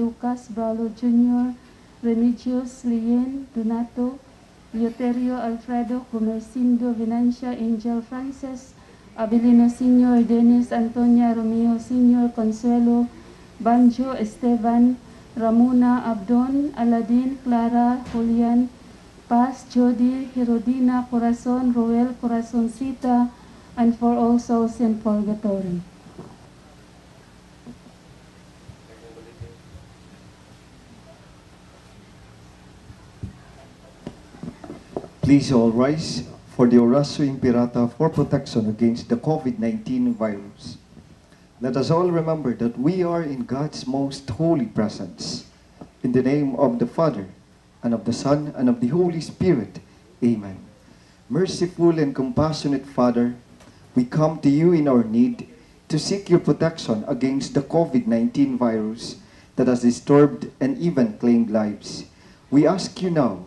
Lucas Bralo Jr., Remedios Lien Donato, Leoterio Alfredo Comercindo Venancia Angel Francis, Abilino Sr., Dennis Antonia Romeo Sr., Consuelo, Banjo Esteban, Ramona Abdon, Aladin, Clara, Julian, Paz, Jody, Herodina, Corazon, Roel, Corazoncita, and for all souls in purgatory. Please all rise for the Oratio Imperata for protection against the COVID-19 virus. Let us all remember that we are in God's most holy presence. In the name of the Father, and of the Son, and of the Holy Spirit. Amen. Merciful and compassionate Father, we come to you in our need to seek your protection against the COVID-19 virus that has disturbed and even claimed lives. We ask you now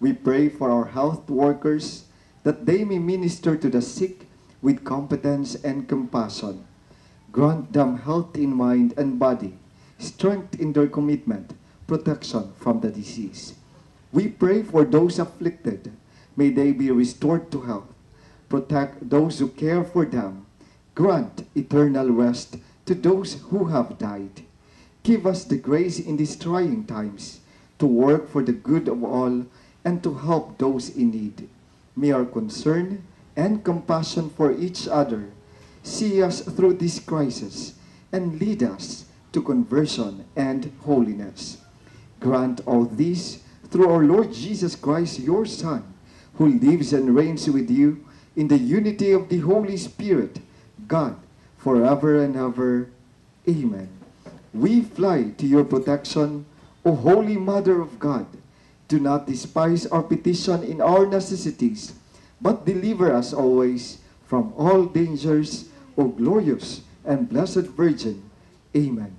We pray for our health workers that they may minister to the sick with competence and compassion. Grant them health in mind and body, strength in their commitment, protection from the disease. We pray for those afflicted. May they be restored to health. Protect those who care for them. Grant eternal rest to those who have died. Give us the grace in these trying times to work for the good of all and to help those in need. May our concern and compassion for each other see us through this crisis and lead us to conversion and holiness. Grant all this through our Lord Jesus Christ, your Son, who lives and reigns with you in the unity of the Holy Spirit, God, forever and ever. Amen. We fly to your protection, O Holy Mother of God. Do not despise our petition in our necessities, but deliver us always from all dangers, O glorious and blessed Virgin. Amen.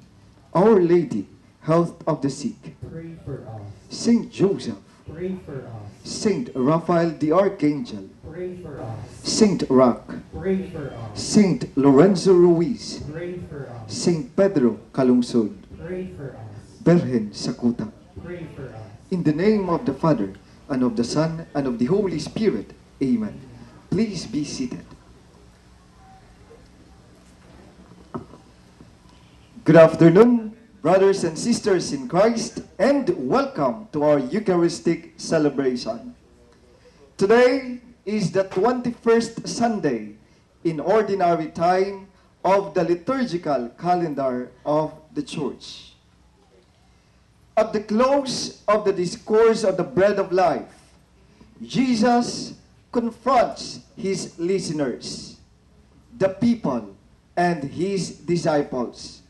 Our Lady, health of the sick. Pray for us. Saint Joseph, Pray for us. Saint Raphael the Archangel, Pray for us. Saint Roch, Pray for us. Saint Lorenzo Ruiz, Pray for us. Saint Pedro Calungsod, Pray for us. Berhen Sakuta. Pray for us. In the name of the Father, and of the Son, and of the Holy Spirit. Amen. Please be seated. Good afternoon, brothers and sisters in Christ, and welcome to our Eucharistic celebration. Today is the 21st Sunday in ordinary time of the liturgical calendar of the Church. At the close of the discourse of the bread of life, Jesus confronts his listeners, the people, and his disciples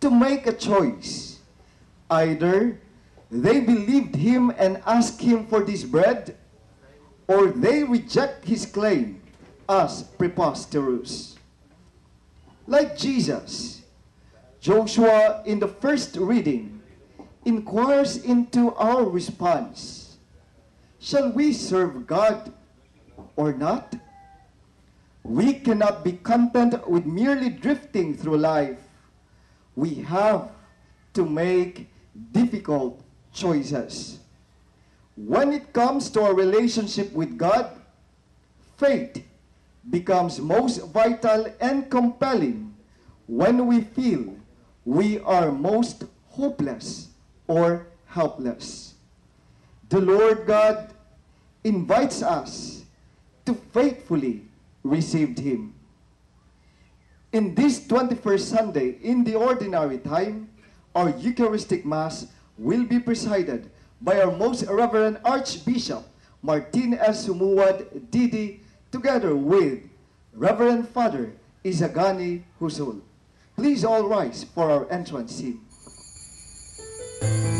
to make a choice. Either they believed him and asked him for this bread, or they reject his claim as preposterous. Like Jesus, Joshua in the first reading inquires into our response. Shall we serve God or not? We cannot be content with merely drifting through life. We have to make difficult choices. When it comes to our relationship with God, faith becomes most vital and compelling when we feel we are most hopeless or helpless. The Lord God invites us to faithfully receive Him. In this 21st Sunday, in the ordinary time, our Eucharistic Mass will be presided by our most Reverend Archbishop Martin S. Jumoad Didi, together with Reverend Father Izagani Husul. Please all rise for our entrance hymn. Thank you.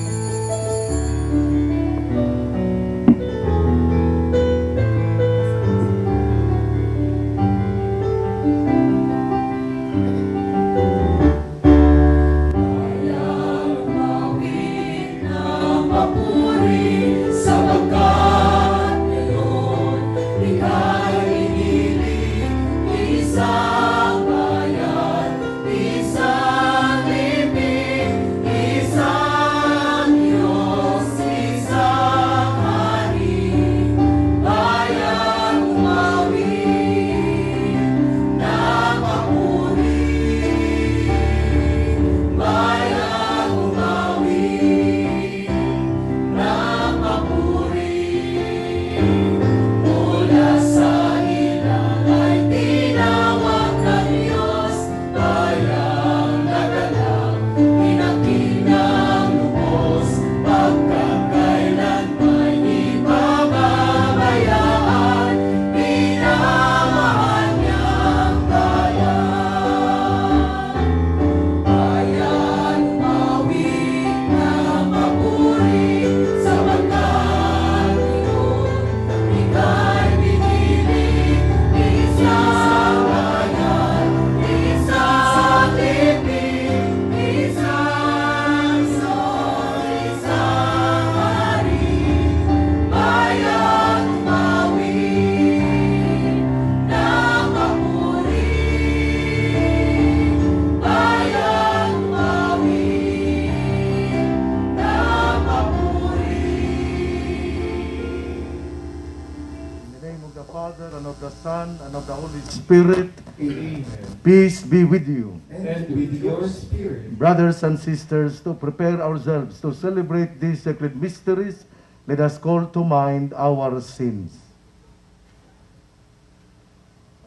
Spirit. Amen. Peace be with you. And with your spirit. Brothers and sisters, to prepare ourselves to celebrate these sacred mysteries, let us call to mind our sins.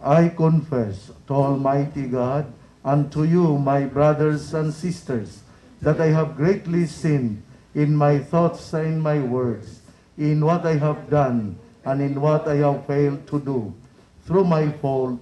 I confess to Almighty God and to you, my brothers and sisters, that I have greatly sinned in my thoughts and in my words, in what I have done and in what I have failed to do, through my fault,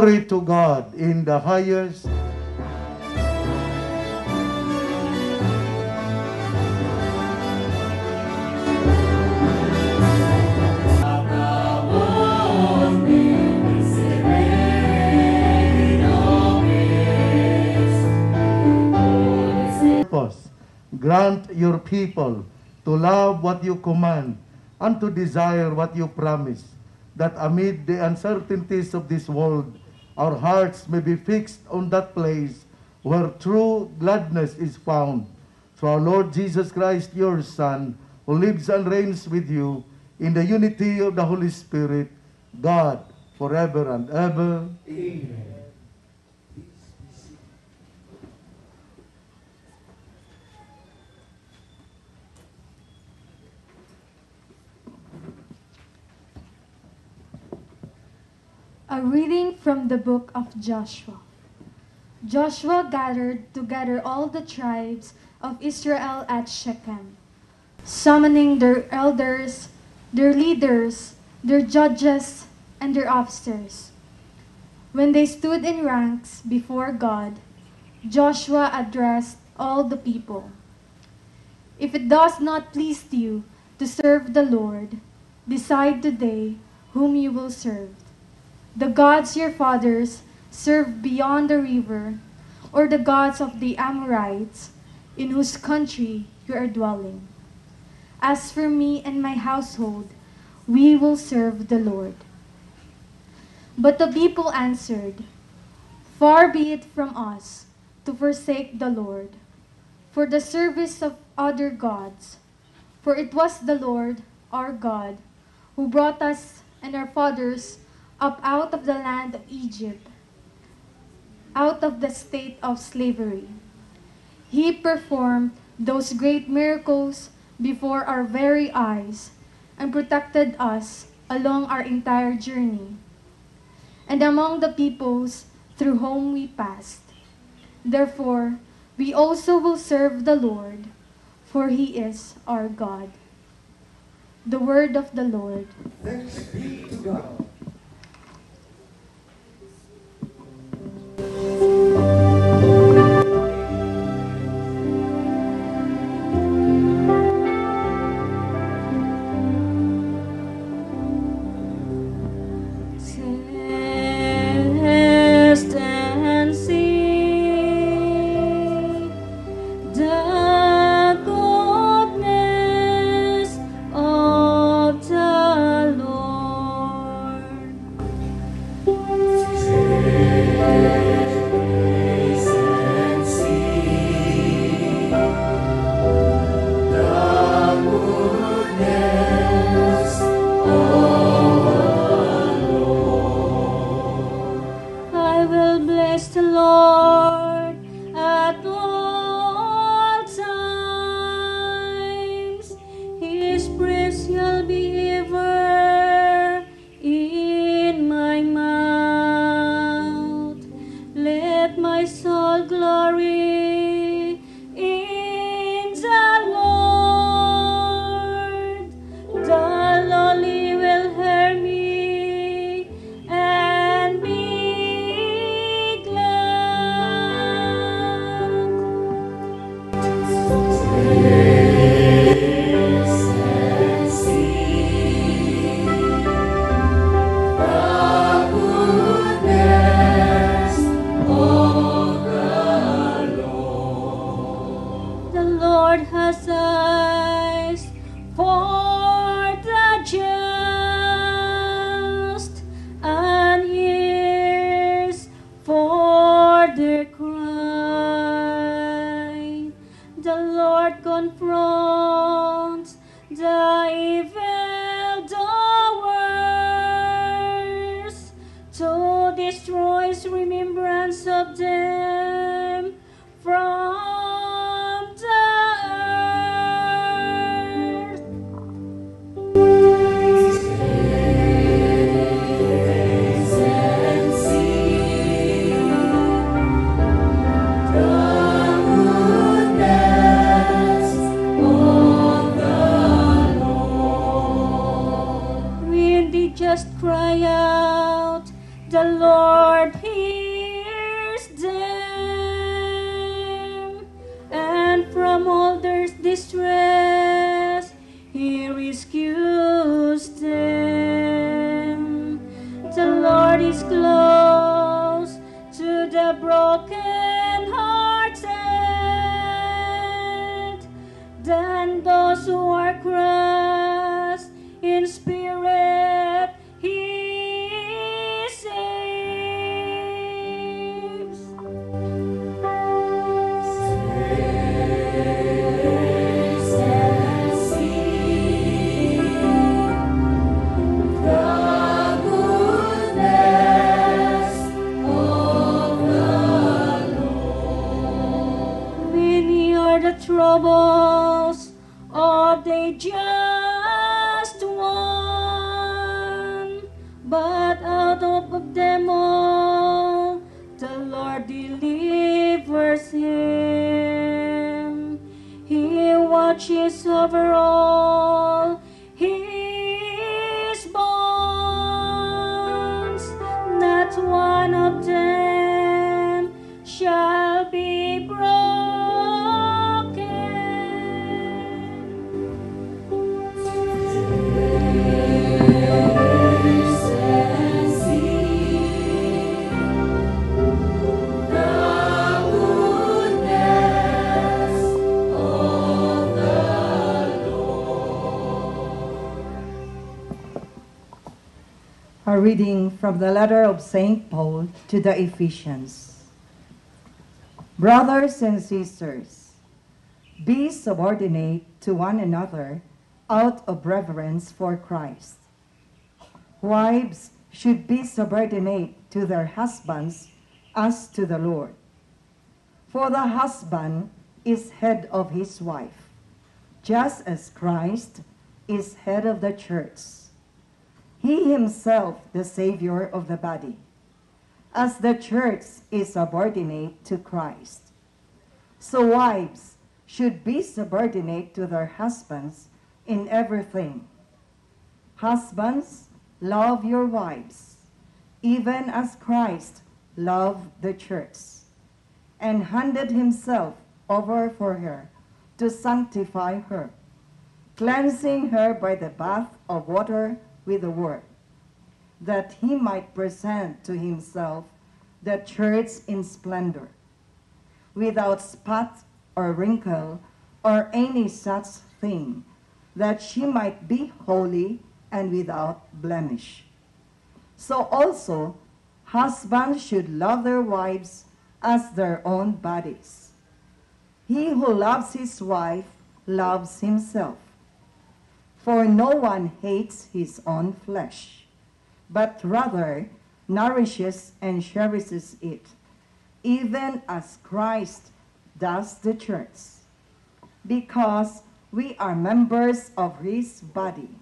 Glory to God in the highest. Grant your people to love what you command and to desire what you promise, that amid the uncertainties of this world, our hearts may be fixed on that place where true gladness is found. Through our Lord Jesus Christ, your Son, who lives and reigns with you in the unity of the Holy Spirit, God, forever and ever. Amen. A reading from the book of Joshua. Joshua gathered together all the tribes of Israel at Shechem, summoning their elders, their leaders, their judges, and their officers. When they stood in ranks before God, Joshua addressed all the people. If it does not please you to serve the Lord, decide today whom you will serve the gods your fathers served beyond the river, or the gods of the Amorites, in whose country you are dwelling. As for me and my household, we will serve the Lord. But the people answered, Far be it from us to forsake the Lord for the service of other gods. For it was the Lord, our God, who brought us and our fathers up out of the land of Egypt, out of the state of slavery. He performed those great miracles before our very eyes and protected us along our entire journey and among the peoples through whom we passed. Therefore, we also will serve the Lord, for he is our God. The word of the Lord. Thanks be to God. Amen. Those who are crushed in spirit. He saves. Many are the troubles them all, the Lord delivers him. He watches over all Reading from the letter of St. Paul to the Ephesians. Brothers and sisters, be subordinate to one another out of reverence for Christ. Wives should be subordinate to their husbands as to the Lord. For the husband is head of his wife, just as Christ is head of the church he himself the Savior of the body, as the church is subordinate to Christ. So wives should be subordinate to their husbands in everything. Husbands, love your wives, even as Christ loved the church, and handed himself over for her to sanctify her, cleansing her by the bath of water with the word, that he might present to himself the church in splendor, without spot or wrinkle or any such thing, that she might be holy and without blemish. So also, husbands should love their wives as their own bodies. He who loves his wife loves himself. For no one hates his own flesh, but rather nourishes and cherishes it, even as Christ does the church, because we are members of his body.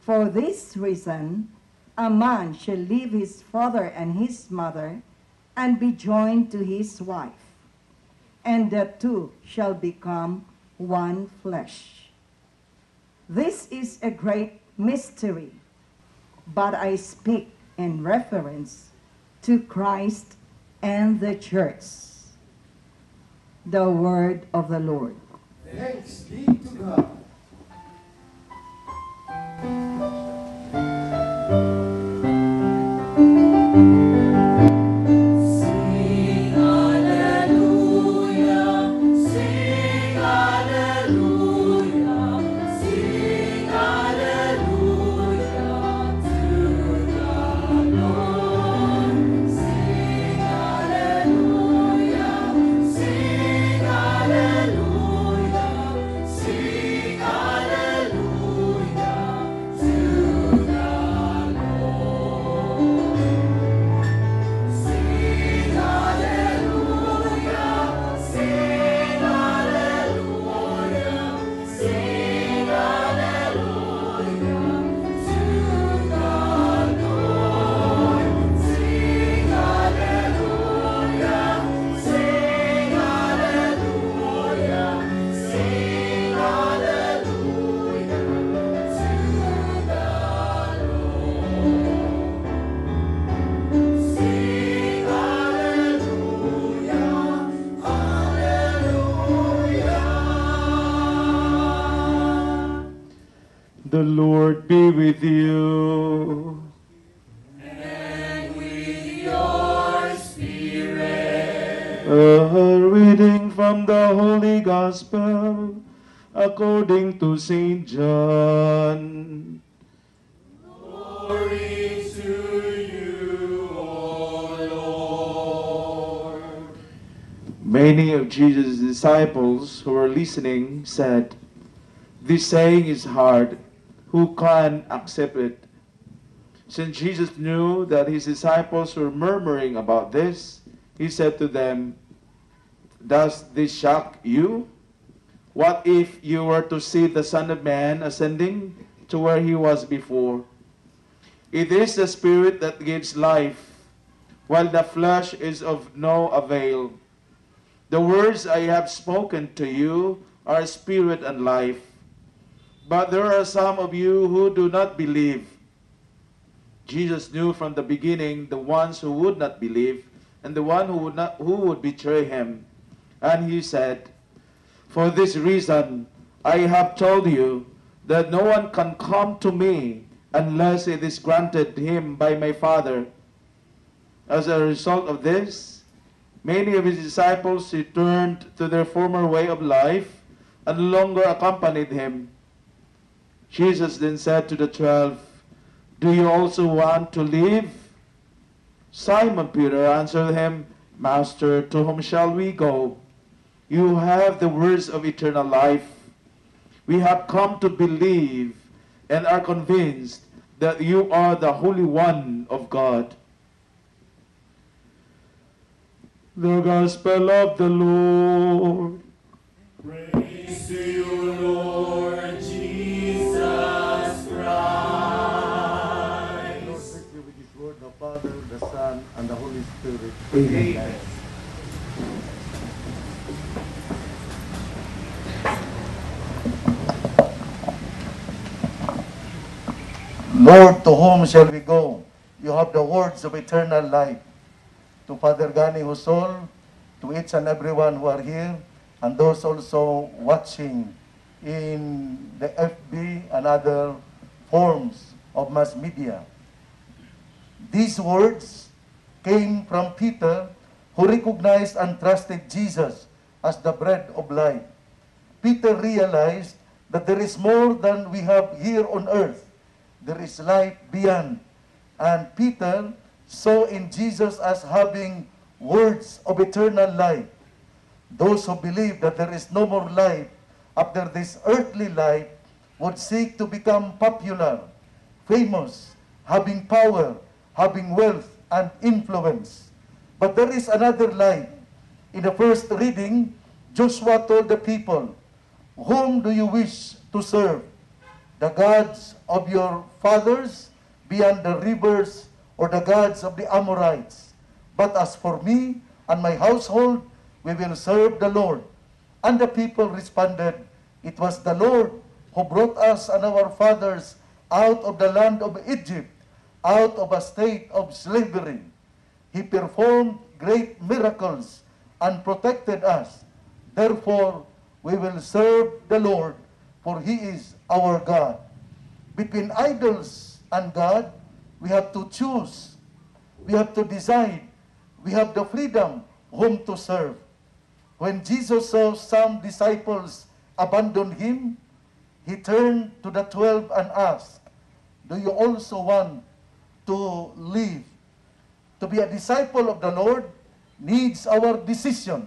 For this reason, a man shall leave his father and his mother and be joined to his wife, and the two shall become one flesh. This is a great mystery, but I speak in reference to Christ and the church. The word of the Lord. Thanks be to God. The Lord be with you. And with your spirit. A reading from the Holy Gospel according to St. John. Glory to you, O Lord. Many of Jesus' disciples who were listening said, This saying is hard. Who can accept it? Since Jesus knew that his disciples were murmuring about this, he said to them, Does this shock you? What if you were to see the Son of Man ascending to where he was before? It is the Spirit that gives life, while the flesh is of no avail. The words I have spoken to you are spirit and life. But there are some of you who do not believe. Jesus knew from the beginning the ones who would not believe and the one who would not who would betray him. And he said, For this reason I have told you that no one can come to me unless it is granted him by my Father. As a result of this, Many of his disciples returned to their former way of life and no longer accompanied him. Jesus then said to the twelve, Do you also want to leave? Simon Peter answered him, Master, to whom shall we go? You have the words of eternal life. We have come to believe and are convinced that you are the Holy One of God. The Gospel of the Lord. Praise to you, Lord Holy Spirit. Amen. Lord, to whom shall we go? You have the words of eternal life. To Father Gani Husol, to each and everyone who are here, and those also watching in the FB and other forms of mass media. These words came from Peter, who recognized and trusted Jesus as the bread of life. Peter realized that there is more than we have here on earth. There is life beyond. And Peter saw in Jesus as having words of eternal life. Those who believe that there is no more life after this earthly life would seek to become popular, famous, having power, having wealth and influence. But there is another life. In the first reading, Joshua told the people, Whom do you wish to serve? The gods of your fathers beyond the rivers or the gods of the Amorites? But as for me and my household, we will serve the Lord. And the people responded, It was the Lord who brought us and our fathers out of the land of Egypt, out of a state of slavery. He performed great miracles and protected us. Therefore, we will serve the Lord, for he is our God. Between idols and God, we have to choose. We have to decide. We have the freedom whom to serve. When Jesus saw some disciples abandon him, he turned to the twelve and asked, Do you also want to live? To be a disciple of the Lord needs our decision.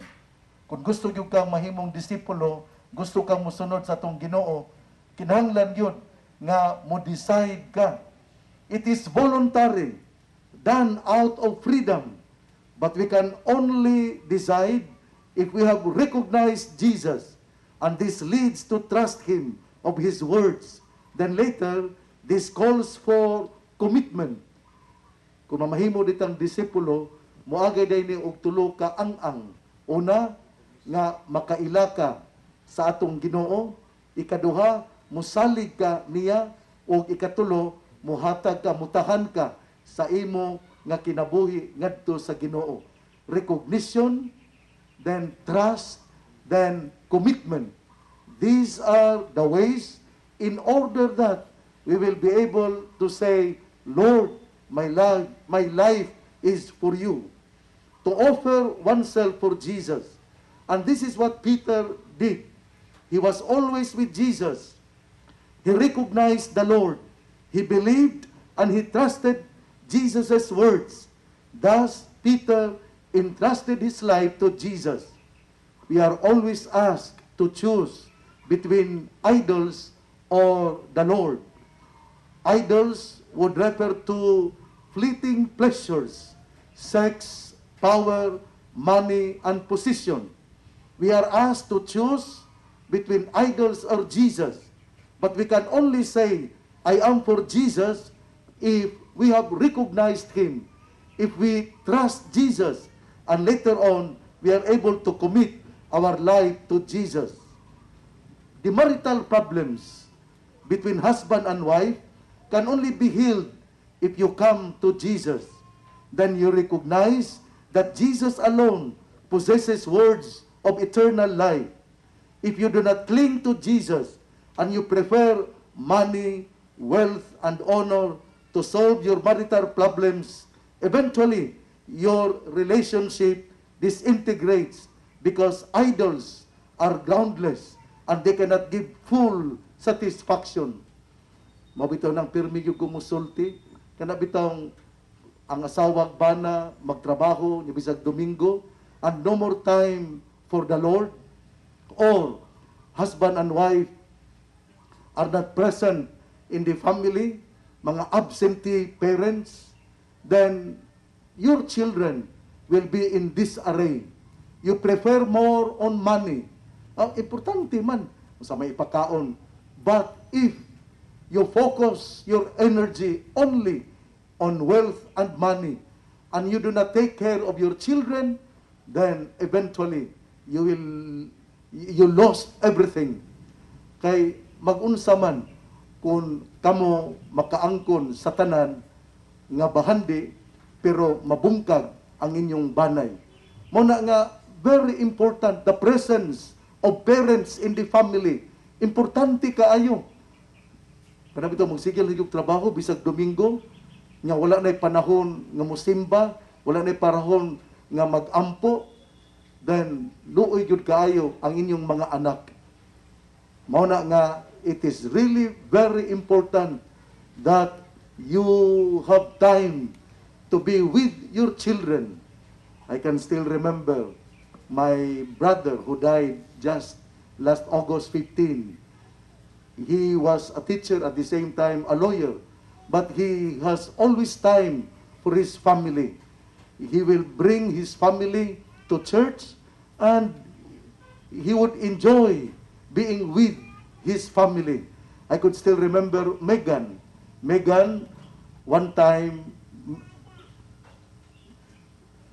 Kung gusto nyo kang mahimong disipulo, gusto kang musunod sa tong ginoo, kinahanglan yun nga mo decide ka. It is voluntary, done out of freedom. But we can only decide if we have recognized Jesus and this leads to trust Him of His words. Then later, this calls for commitment. Kung mamahimo ditang disipulo, muagay day ni og tulo ka ang-ang. Una, nga makaila ka sa atong Ginoo, ikaduha, musalig ka niya ug ikatulo, muhatag ka, mutahan ka sa imo nga kinabuhi ngadto sa Ginoo. Recognition, then trust, then commitment. These are the ways in order that we will be able to say, Lord, my life, my life is for you. To offer oneself for Jesus. And this is what Peter did. He was always with Jesus. He recognized the Lord. He believed and he trusted Jesus' words. Thus, Peter entrusted his life to Jesus. We are always asked to choose between idols or the Lord. Idols would refer to fleeting pleasures, sex, power, money, and position. We are asked to choose between idols or Jesus. But we can only say, I am for Jesus if we have recognized Him, if we trust Jesus, and later on, we are able to commit our life to Jesus. The marital problems between husband and wife can only be healed if you come to Jesus. Then you recognize that Jesus alone possesses words of eternal life. If you do not cling to Jesus and you prefer money, wealth, and honor to solve your marital problems, eventually your relationship disintegrates because idols are groundless and they cannot give full satisfaction. Mabitaw ng pirmi yung kumusulti, kana bitawng ang asawag bana magtrabaho ni bisag Domingo and no more time for the Lord or husband and wife are not present in the family, mga absentee parents, then your children will be in disarray. You prefer more on money. Ang importante man sa may ipakaon. But if you focus your energy only on wealth and money, and you do not take care of your children, then eventually you will you lost everything. Kay magunsa man kung kamo makaangkon sa tanan nga bahandi pero mabungkag ang inyong banay. Muna nga very important the presence of parents in the family. Importante kaayo. Kana bitaw magsigil yung trabaho bisag Domingo nga wala na panahon nga musimba, wala na panahon nga magampo, then luoy gyud kaayo ang inyong mga anak. Mao na nga it is really very important that you have time to be with your children. I can still remember my brother who died just last August 15. He was a teacher at the same time a lawyer, but he has always time for his family. He will bring his family to church and he would enjoy being with his family. I could still remember Megan. Megan, one time,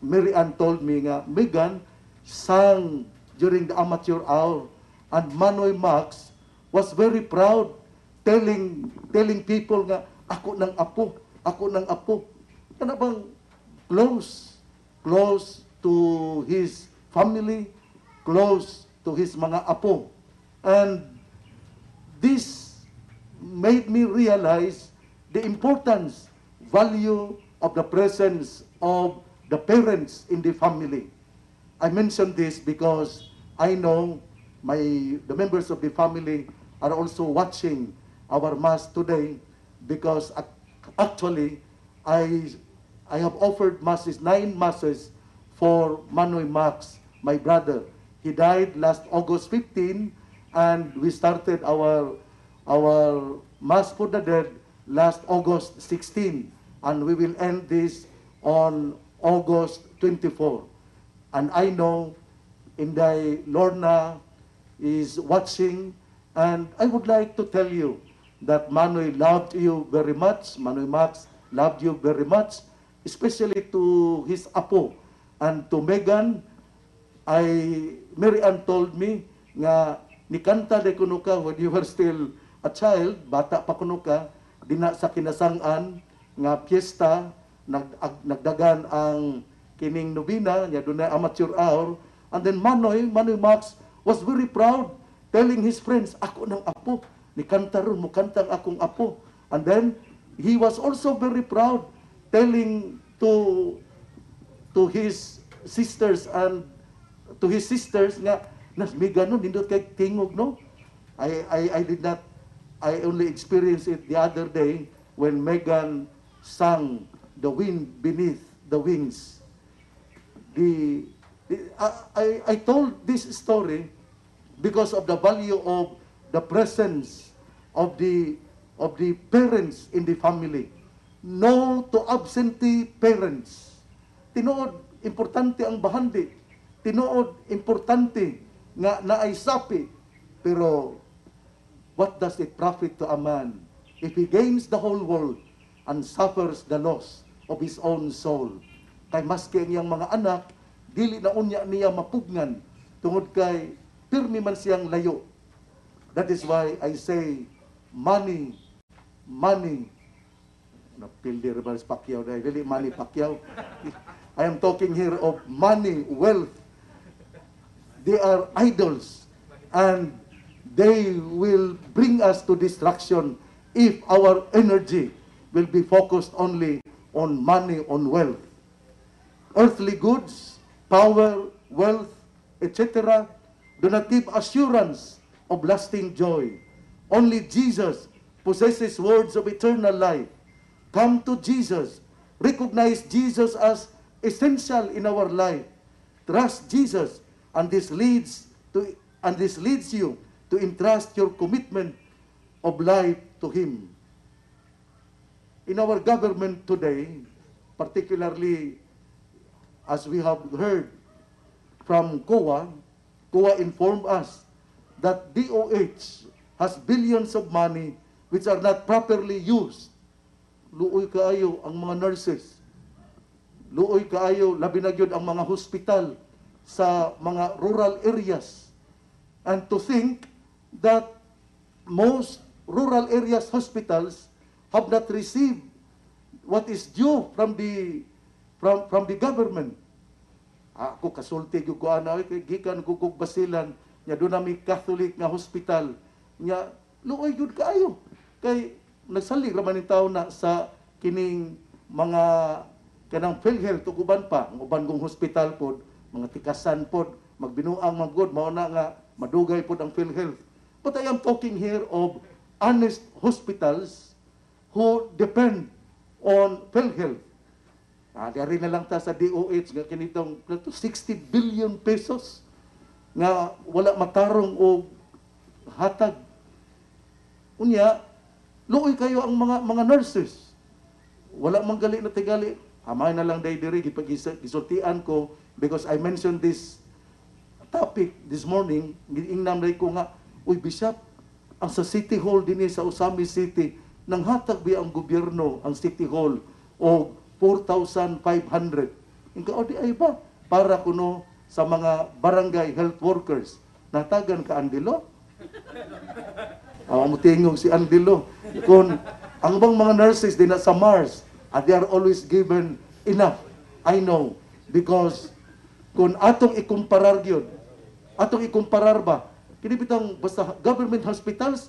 Mary Ann told me nga, Megan sang during the amateur hour and Manoy Max was very proud telling telling people nga ako ng apo, ako ng apo. Kana bang close, close to his family, close to his mga apo. And this made me realize the importance, value of the presence of the parents in the family. I mention this because I know my the members of the family are also watching our mass today because ac- actually I I have offered masses nine masses for Manoy Max, my brother. He died last August 15 and we started our our mass for the dead last August 16 and we will end this on August 24. And I know Inday Lorna is watching and I would like to tell you that Manoy loved you very much, Manoy Max loved you very much, especially to his apo and to Megan. I Mary Ann told me nga nikanta de kuno ka when you were still a child, bata pa kuno ka, dina sa kinasangan nga piyesta nag, ag- nagdagan ang kining nobina nya dunay amateur hour and then Manoy Manoy Max was very proud telling his friends ako ng apo ni kanta ron akong apo. And then he was also very proud telling to to his sisters and to his sisters nga nas may ganon nindot kay tingog no? I, I I did not I only experienced it the other day when Megan sang the wind beneath the wings. The, the I I told this story because of the value of the presence of the of the parents in the family. No to absentee parents. Tinuod importante ang bahandi. Tinuod importante nga naay sapi. Pero what does it profit to a man if he gains the whole world and suffers the loss of his own soul? Kay maski ang iyang mga anak dili na unya niya mapugnan tungod kay pirmi man siyang layo. That is why i say money money napildi rin si Pacquiao dahil dili money Pacquiao I am talking here of money, wealth. They are idols and they will bring us to destruction if our energy will be focused only on money, on wealth. Earthly goods, power, wealth, etc. do not give assurance of lasting joy. Only Jesus possesses words of eternal life. Come to Jesus. Recognize Jesus as essential in our life. Trust Jesus, and this leads to and this leads you to entrust your commitment of life to Him. In our government today, particularly as we have heard from COA, COA informed us that DOH has billions of money which are not properly used. Luoy kaayo ang mga nurses, luoy kaayo labi na ang mga hospital sa mga rural areas. And to think that most rural areas hospitals have not received what is due from the from from the government. Ako kasulti gyud ko ana gikan ko kog basilan nya do nami Catholic nga hospital nya luoy gyud kaayo kay nagsali ra man ni tawo na sa kining mga kanang PhilHealth ug pa ang uban kong hospital pod mga tikasan pod magbinuang magod mao na nga madugay pod ang PhilHealth but I am talking here of honest hospitals who depend on PhilHealth Ah, dari na lang ta sa DOH nga kinitong 60 billion pesos nga wala matarong og hatag. Unya, luoy kayo ang mga mga nurses. Wala man gali na tigali. Hamay na lang day diri gisultian ko because I mentioned this topic this morning. Giingnam ko nga, uy bishop, ang sa City Hall dinhi sa Usami City nang hatag bi ang gobyerno ang City Hall o 4,500. Ingka o di ay ba para kuno sa mga barangay health workers natagan ka Andilo? Awa mo tingog si Andilo. Kung ang bang mga nurses din sa Mars, and they are always given enough. I know. Because kung atong ikumparar gyud, atong ikumparar ba, kini bitang basta government hospitals,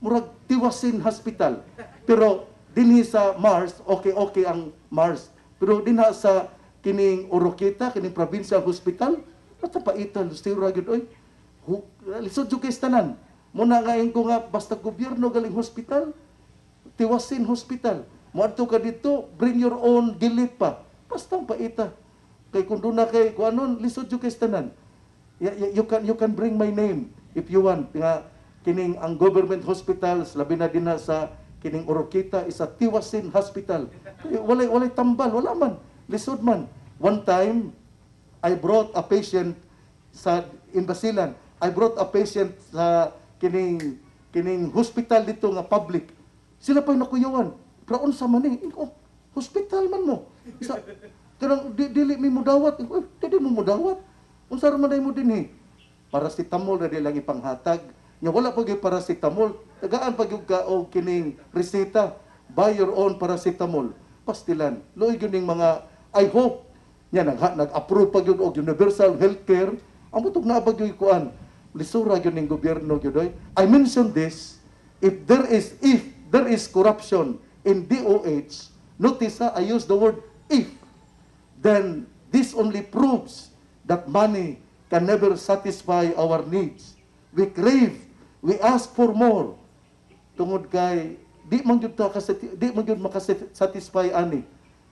murag tiwasin hospital. Pero dinhi sa Mars, okay okay ang Mars. Pero dinha sa kining Oroqueta, kining provincial hospital, at sa paitan, stira gyud oy. Lisod jud kay tanan. Muna nga ko nga basta gobyerno galing hospital, tiwasin hospital. Moadto ka dito, bring your own gilit pa. Basta ang paita. Kay kung doon na kay kung anon, lisod jud kay tanan. Y- y- you can you can bring my name if you want nga kining ang government hospitals labi na din na sa kining Oroquita is a Tiwasin Hospital. Walay walay tambal, wala man. Lisod man. One time I brought a patient sa in Basilan. I brought a patient sa kining kining hospital dito nga public. Sila pa nakuyawan. Pero unsa man ni? Oh, hospital man mo. Sa kanang di, dili mi mo dawat. Eh, dili mo mo dawat. Unsa ra man mo dinhi? Paracetamol na lang ipanghatag. Nya wala pa gyud paracetamol. Tagaan pa gyud ka og kining reseta. Buy your own paracetamol. Pastilan. Loy gyud ning mga I hope nya nag nag-approve pa gyud og universal healthcare. Ang butog na ba gyud kuan? Lisura gyud ning gobyerno gyud oy. I mentioned this if there is if there is corruption in DOH, notice ha, I use the word if, then this only proves that money can never satisfy our needs. We crave, we ask for more. Tungod kay di man kasi di man gyud makasatisfy ani.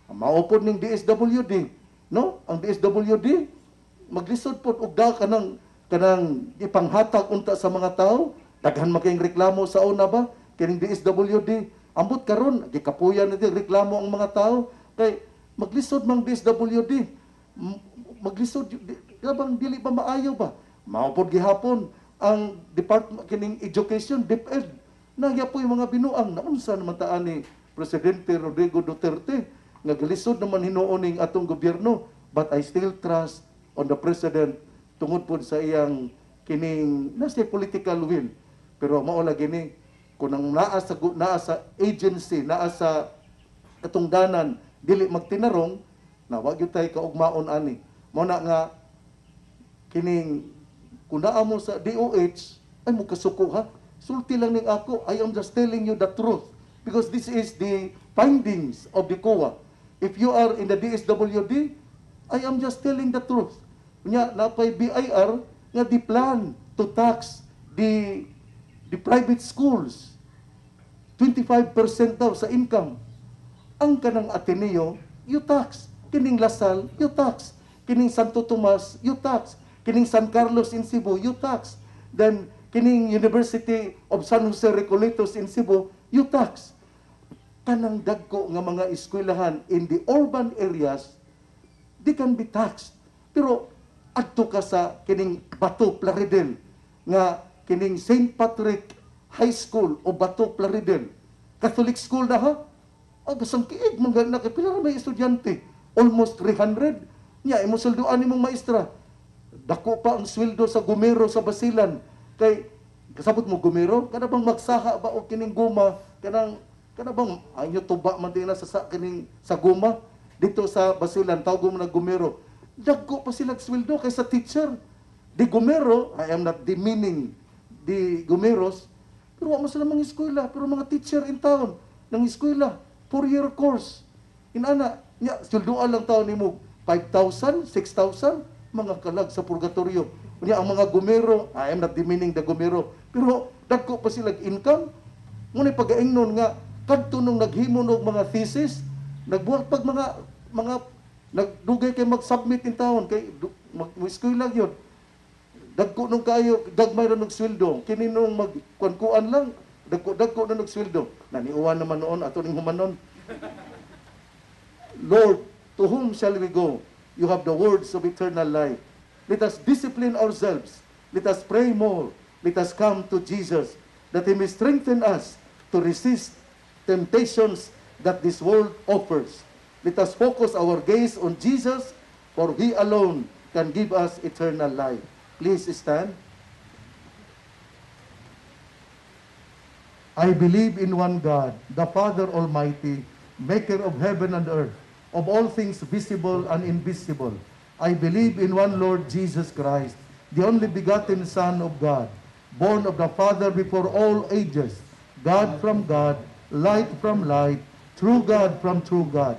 Maupod ning DSWD, no? Ang DSWD maglisod pod og da kanang kanang ipanghatag unta sa mga tao, daghan makayong reklamo sa una ba? Kining DSWD, ambot karon gikapuyan na reklamo ang mga tao kay maglisod mang DSWD. Maglisod labang dili ba maayo ba? Maupod gihapon ang Department kining Education DepEd nagya po yung mga binuang naunsa naman taan ni Presidente Rodrigo Duterte nga galisod naman hinuon ning atong gobyerno but I still trust on the president tungod po sa iyang kining nasa political will. Pero mao lagi ni kung ang naa sa naa sa agency naa sa katungdanan dili magtinarong na wag gyud tay kaugmaon ani. Mao na nga kining kung naa mo sa DOH ay mo kasuko ha sulti lang ning ako I am just telling you the truth. Because this is the findings of the COA. If you are in the DSWD I am just telling the truth nya napay BIR nga di plan to tax the the private schools 25% daw sa income ang kanang Ateneo, you tax. Kining Lasal, you tax. Kining Santo Tomas, you tax. Kining San Carlos in Cebu, you tax. Then, kining University of San Jose Recoletos in Cebu, you tax. Kanang dagko nga mga eskwelahan in the urban areas, they can be taxed. Pero, adto ka sa kining Bato Plaridel, nga kining St. Patrick High School o Bato Plaridel. Catholic school na ha? Basang kiig, mga na pila ra may estudyante. Almost 300. Nya, imo sulduan nimong maestra. Dako pa ang sweldo sa gumero sa Basilan. Kay, kasabot mo gumero, kada bang magsaha ba o kining guma, kanang, kada bang, ayo tuba man din sa, sa kining, sa guma, dito sa Basilan, tawag mo na gumero. Dagko pa sila sweldo kay sa teacher. Di gumero, I am not demeaning the gumeros, pero wala mo sila mga eskwela, pero mga teacher in town, ng eskwela, four-year course. Inana, nya, sulduan lang taon nimo 5,000, 6,000, mga kalag sa purgatorio. Nya, ang mga gumero, I am not demeaning the gumero, pero dagko pa sila income. Ngunit pag-aingnon nga, kadto nung naghimo og mga thesis, nagbuhat pag mga mga nagdugay kay mag-submit in town kay mag eskwela yun. Dagko nung kayo, dagmay ra ng sweldo. Kini nung magkuan-kuan lang, dagko dagko na ng sweldo. Naniuwan naman noon ato ning humanon. Lord, to whom shall we go? You have the words of eternal life. Let us discipline ourselves. Let us pray more. Let us come to Jesus that He may strengthen us to resist temptations that this world offers. Let us focus our gaze on Jesus, for He alone can give us eternal life. Please stand. I believe in one God, the Father Almighty, maker of heaven and earth, of all things visible and invisible. I believe in one Lord Jesus Christ, the only begotten Son of God, born of the Father before all ages, God from God, light from light, true God from true God,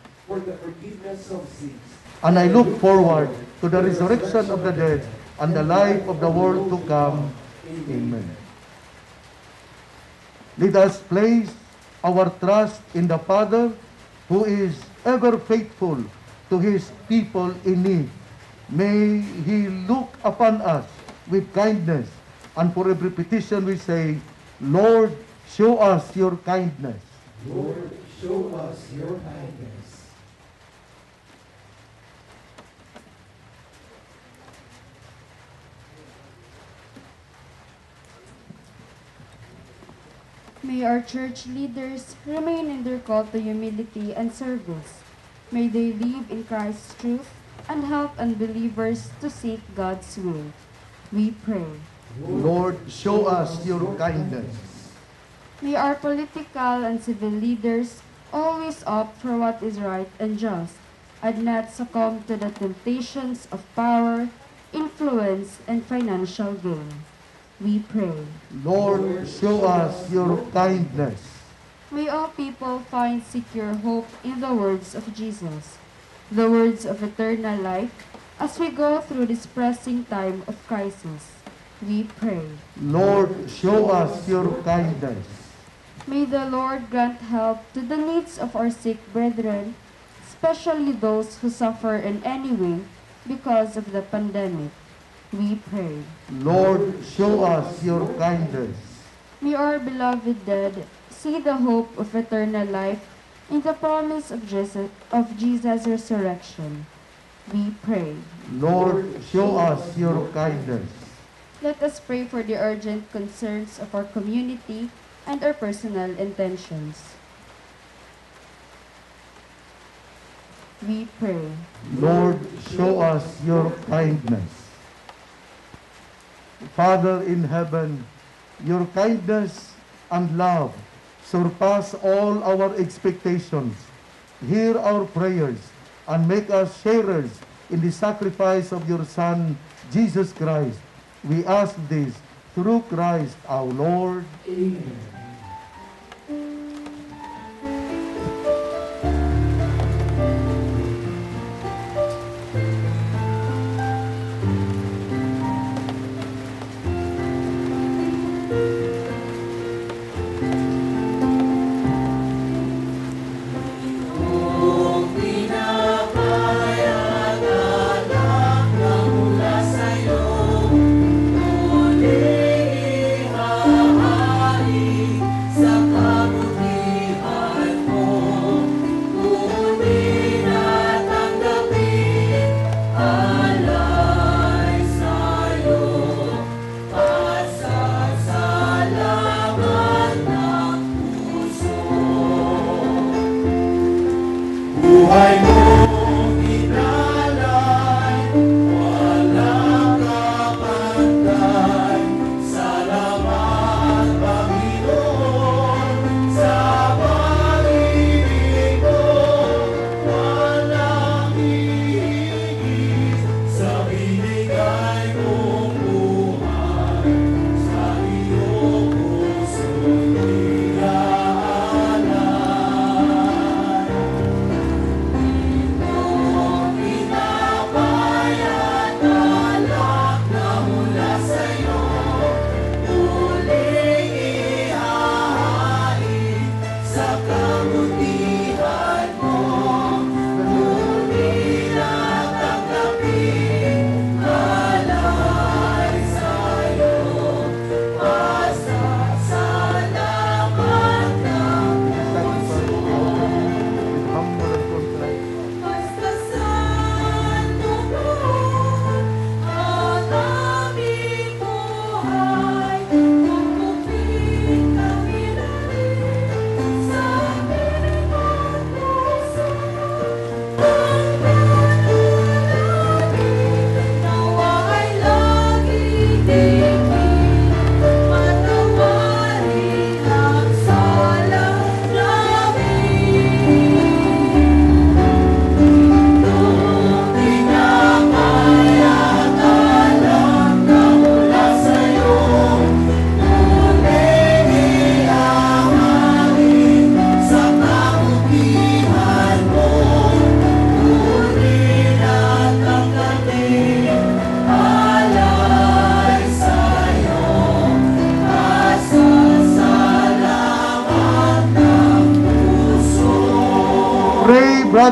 for the forgiveness of sins. And I look forward to the resurrection of the dead and the life of the world to come. Amen. Let us place our trust in the Father who is ever faithful to his people in need. May he look upon us with kindness. And for every petition we say, Lord, show us your kindness. Lord, show us your kindness. May our church leaders remain in their call to humility and service. May they live in Christ's truth and help unbelievers to seek God's will. We pray. Lord, show us your kindness. May our political and civil leaders always opt for what is right and just, and not succumb to the temptations of power, influence, and financial gain. We pray. Lord, show us your kindness. May all people find secure hope in the words of Jesus, the words of eternal life, as we go through this pressing time of crisis. We pray. Lord, show us your kindness. May the Lord grant help to the needs of our sick brethren, especially those who suffer in any way because of the pandemic. We pray. Lord, show us your kindness. May our beloved dead see the hope of eternal life in the promise of Jesus, of Jesus' resurrection. We pray. Lord, show us your kindness. Let us pray for the urgent concerns of our community and our personal intentions. We pray. Lord, show us your kindness. Father in heaven, your kindness and love surpass all our expectations. Hear our prayers and make us sharers in the sacrifice of your Son, Jesus Christ. We ask this through Christ our Lord. Kung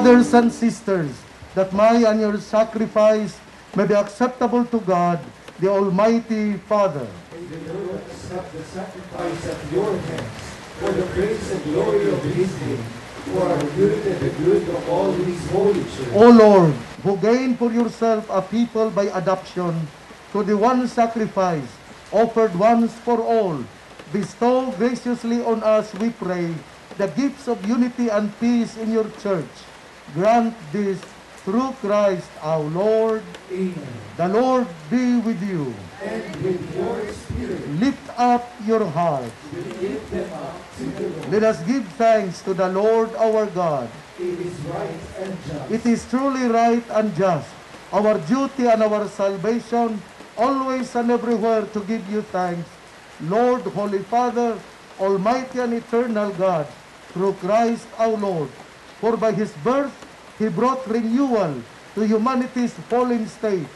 brothers and sisters, that my and your sacrifice may be acceptable to God, the Almighty Father. accept the sacrifice at your hands for the praise and glory of his name, for our good and the good of all his holy church. O Lord, who gained for yourself a people by adoption to the one sacrifice offered once for all, bestow graciously on us, we pray, the gifts of unity and peace in your church. Grant this through Christ our Lord. Amen. The Lord be with you. And with your spirit, Lift up your hearts. we lift them up to the Lord. Let us give thanks to the Lord our God. It is right and just. It is truly right and just, our duty and our salvation, always and everywhere to give you thanks, Lord, Holy Father, Almighty and eternal God, through Christ our Lord. For by his birth, he brought renewal to humanity's fallen state,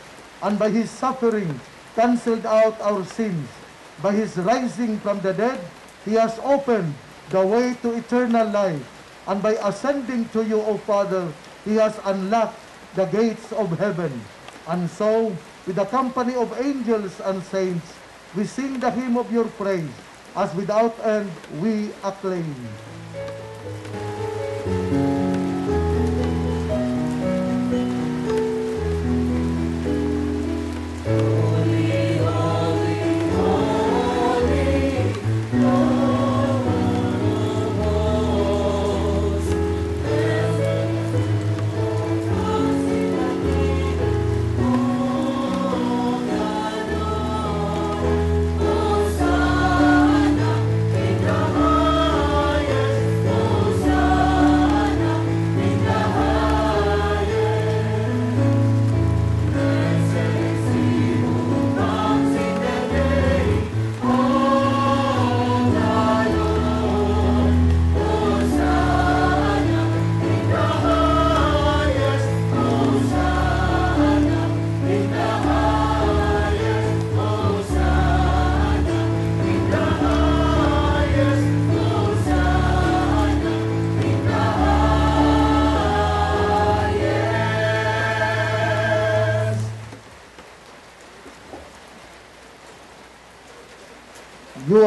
and by his suffering, canceled out our sins. By his rising from the dead, he has opened the way to eternal life. And by ascending to you, O Father, he has unlocked the gates of heaven. And so, with the company of angels and saints, we sing the hymn of your praise, as without end we acclaim.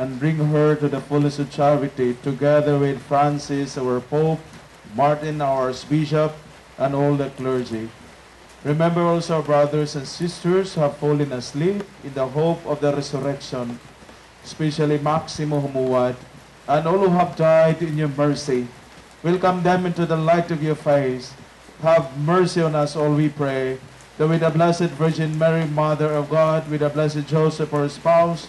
and bring her to the fullness of charity, together with Francis, our Pope, Martin, our Archbishop, and all the clergy. Remember also our brothers and sisters who have fallen asleep in the hope of the resurrection, especially Maximo Jumoad, and all who have died in your mercy. Welcome them into the light of your face. Have mercy on us all, we pray, that with the Blessed Virgin Mary, Mother of God, with the Blessed Joseph, her spouse,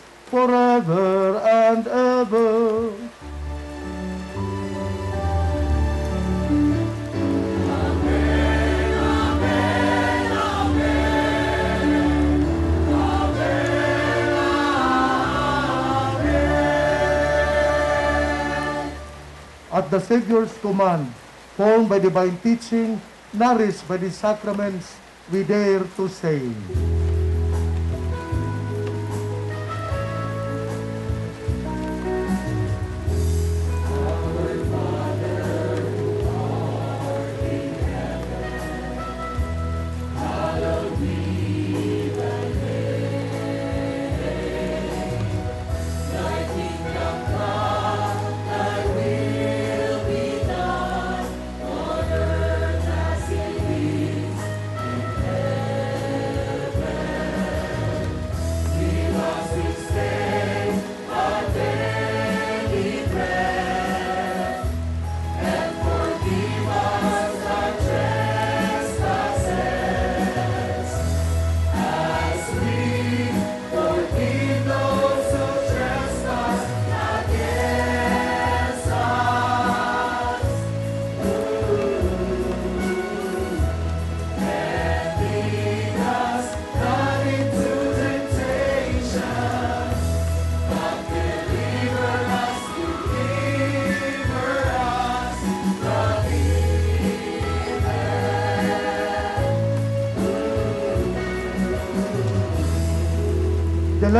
forever and ever. At the Savior's command, formed by divine teaching, nourished by the sacraments, we dare to say,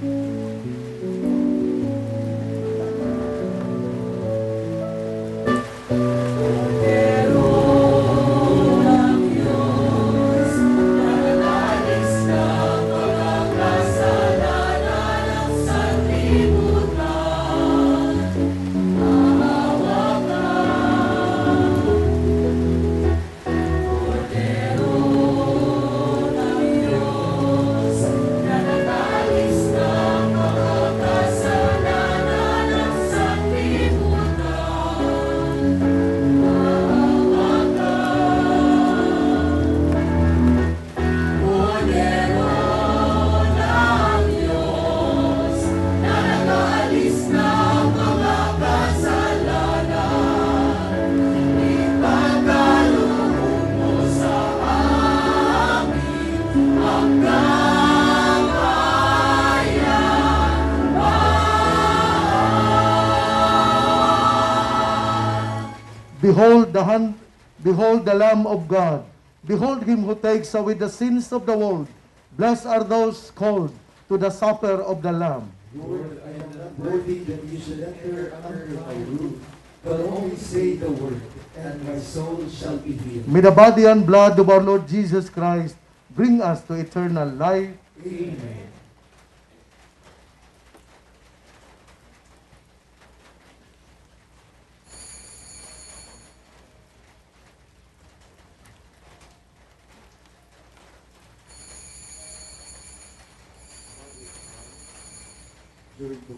Thank you. Behold the hand, behold the Lamb of God Behold him who takes away the sins of the world. Blessed are those called to the supper of the Lamb. Lord, I am not worthy that you should enter under my roof, but only say the word, and my soul shall be healed. May the body and blood of our Lord Jesus Christ bring us to eternal life. Amen. 就是不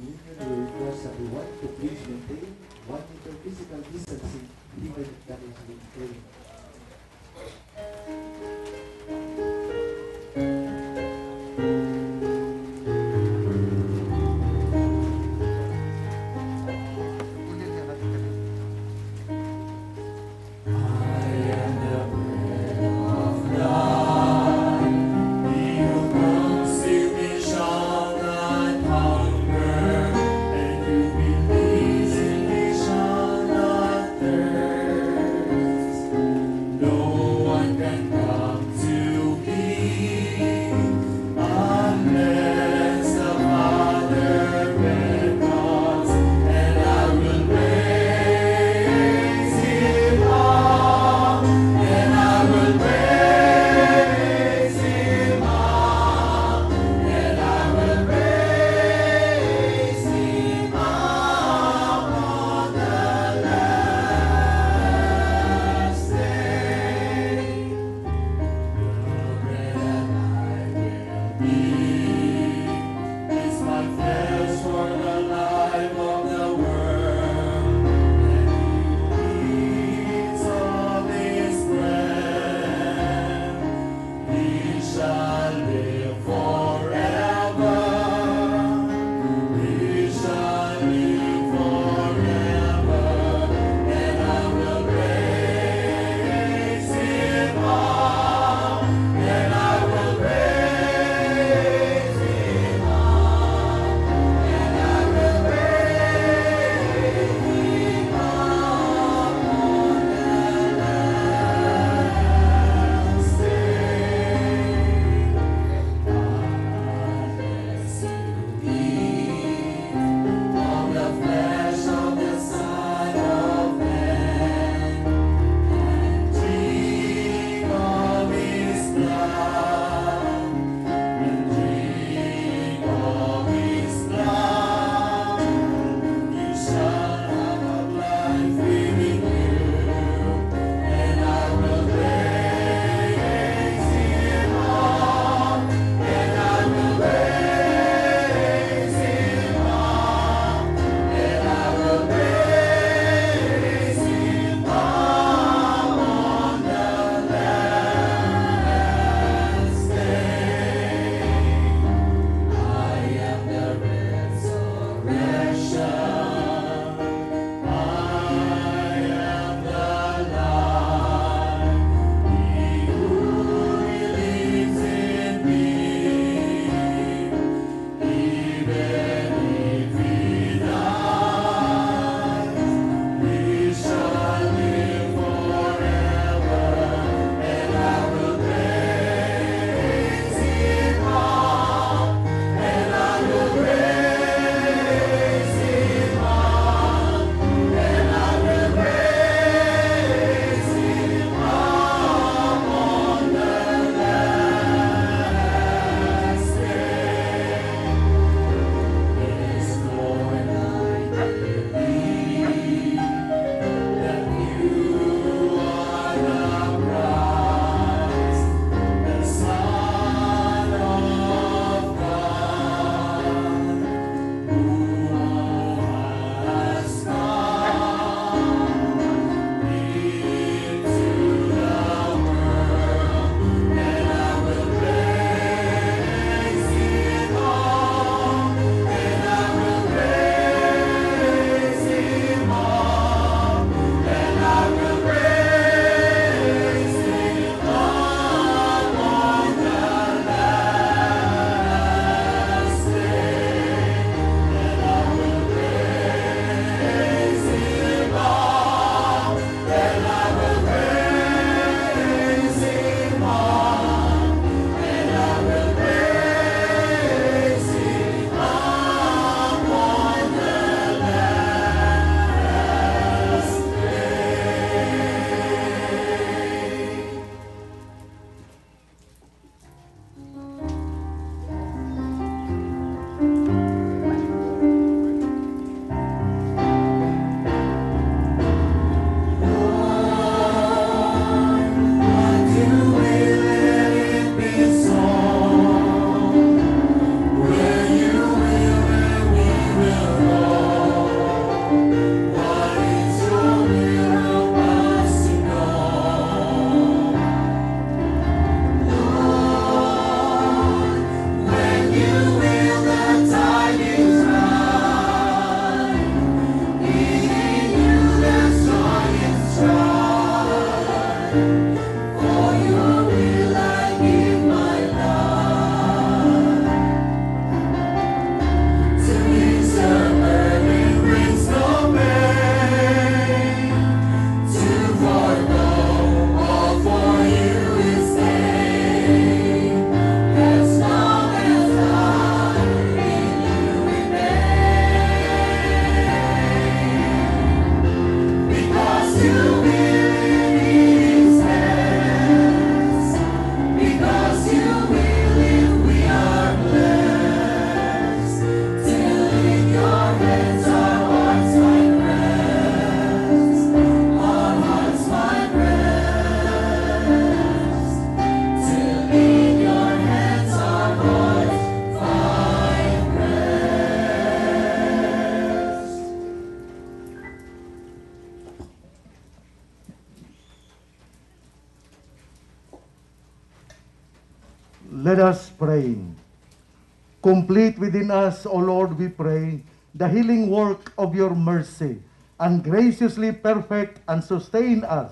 within us, O Lord, we pray, the healing work of your mercy, and graciously perfect and sustain us,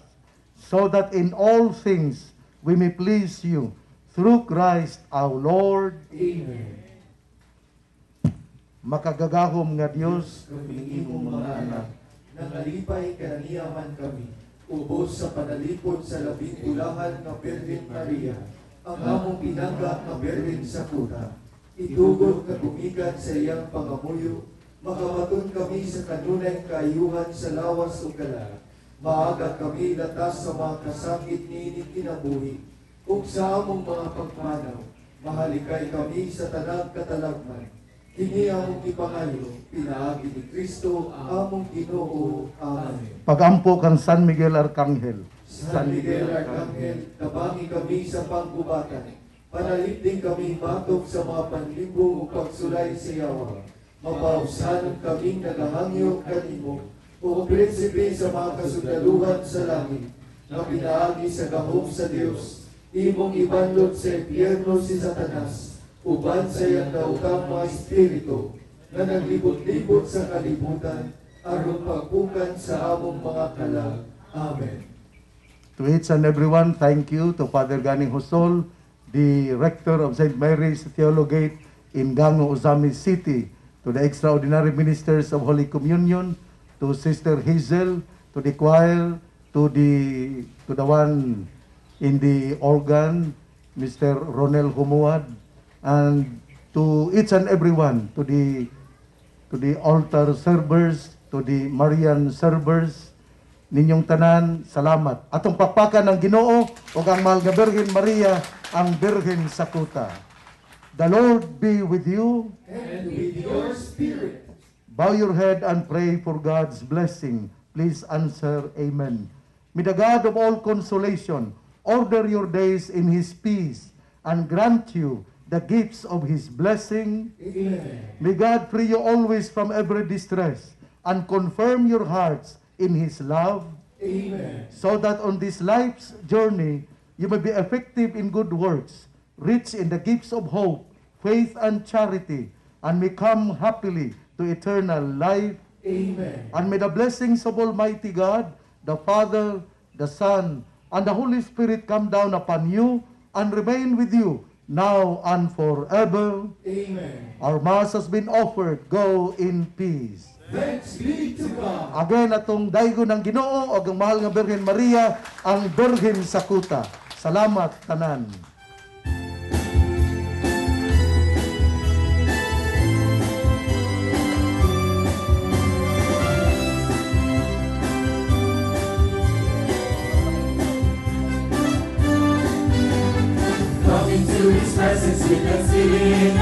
so that in all things we may please you, through Christ our Lord. Amen. Makagagahom nga Dios, Kaming imong mga anak, nangalipay kananiyaman kami, ubos sa panalipod sa labing ulahan nga Birhen Maria, ang among pinangga nga Birhen sa kuta. Itugod nga gumikan sa iyang pangamuyo, makabaton kami sa kanunay kaayuhan sa lawas o gala. Maaga kami latas sa mga kasakit ni kinabuhi, ug sa among mga pagmanaw, mahalikay kami sa tanang katalagman. Kini among ipangayo, pinaagi ni Kristo, among Ginoo. Amen. pagampo kang San Miguel Arcangel, San Miguel Arcangel, tabangi kami sa panggubatan. Panalipding kami batok sa mga panlimbong o pagsulay sa yawa. Mapausanon kaming nagahangyo kanimo, o prinsipe sa mga kasundaluhan sa langit, na pinaagi sa gahom sa Dios, imong ibanlot sa impyerno si Satanas, uban sa iyang daukang mga espiritu, na naglibot-libot sa kalibutan, aron pagpukan sa among mga kalag. Amen. To each and everyone, thank you to Father Ganing Hosol, the rector of St. Mary's Theologate in Gango, Ozami City, to the extraordinary ministers of Holy Communion, to Sister Hazel, to the choir, to the to the one in the organ, Mr. Ronel Humuad, and to each and everyone, to the to the altar servers, to the Marian servers, ninyong tanan, salamat. Atong pakpakan ng Ginoo o ang mahal nga Birhen Maria, ang Birhen sa kuta. The Lord be with you. and with your spirit. Bow your head and pray for God's blessing. Please answer Amen. May the God of all consolation order your days in His peace and grant you the gifts of His blessing. Amen. May God free you always from every distress and confirm your hearts in His love Amen. so that on this life's journey you may be effective in good works, rich in the gifts of hope, faith, and charity, and may come happily to eternal life. Amen. And may the blessings of Almighty God, the Father, the Son, and the Holy Spirit come down upon you and remain with you now and forever. Amen. Our Mass has been offered. Go in peace. Thanks be to God. Again, atong daigo ng Ginoo o ang mahal nga Birhen Maria, ang Birhen sa kuta. Salamat tanan. Come into His presence with thanksgiving in